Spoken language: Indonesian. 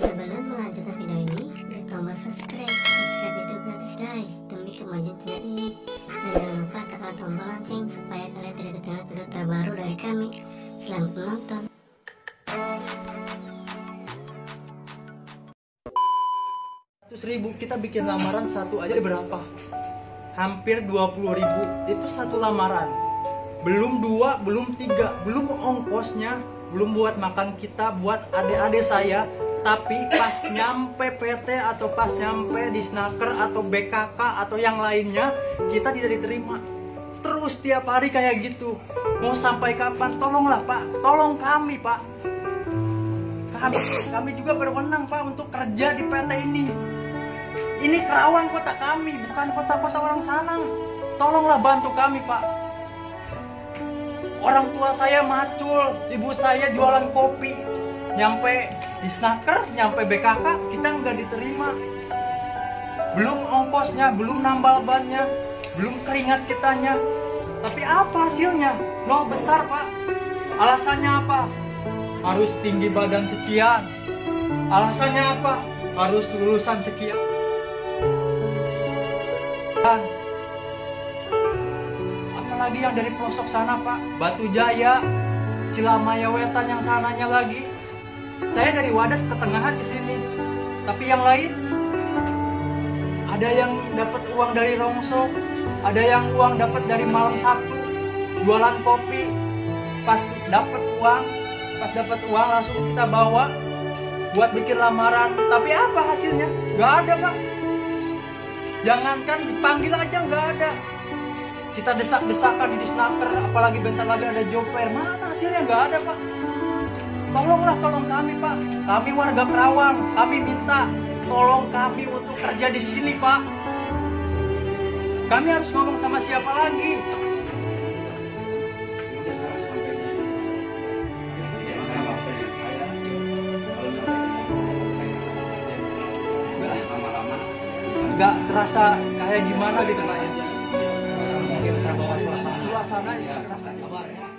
Sebelum melanjutkan video ini, klik tombol subscribe. Subscribe itu gratis guys, demi kemajuan channel ini. Dan jangan lupa tekan tombol lonceng supaya kalian tidak ketinggalan video terbaru dari kami. Selamat menonton. Ribu kita bikin lamaran satu aja berapa? Hampir 20 ribu itu satu lamaran. Belum dua, belum tiga, belum ongkosnya, belum buat makan kita, buat adik-adik saya. Tapi pas nyampe PT atau pas nyampe di snaker atau BKK atau yang lainnya, kita tidak diterima. Terus tiap hari kayak gitu. Mau sampai kapan? Tolonglah Pak, tolong kami Pak. Kami, kami juga berwenang Pak untuk kerja di PT ini. Ini Kerawang kota kami, bukan kota-kota orang sana. Tolonglah bantu kami, Pak. Orang tua saya macul, ibu saya jualan kopi. Nyampe di snaker, nyampe BKK, kita nggak diterima. Belum ongkosnya, belum nambal bannya, belum keringat kitanya. Tapi apa hasilnya? Nol besar, Pak. Alasannya apa? Harus tinggi badan sekian. Alasannya apa? Harus lulusan sekian. Dan apalagi yang dari pelosok sana Pak, Batu Jaya, Cilamaya Wetan yang sananya lagi. Saya dari Wadas pertengahan ke sini. Tapi yang lain ada yang dapat uang dari Rongso, ada yang uang dapat dari malam Sabtu, jualan kopi. Pas dapat uang, pas dapat uang langsung kita bawa buat bikin lamaran. Tapi apa hasilnya? Gak ada, Pak. Jangankan dipanggil aja nggak ada. Kita desak-desakan di snaker, apalagi bentar lagi ada job fair. Mana hasilnya nggak ada pak. Tolonglah, tolong kami pak. Kami warga Kerawang, kami minta tolong kami untuk kerja di sini pak. Kami harus ngomong sama siapa lagi? Udah sekarang sampai di sini. Makanya waktu yang saya kalau sampai di sini saya lama-lama Nggak terasa kayak gimana gitu pak ya? mungkin terbawa suasana. Suasana ya terasa. kabarnya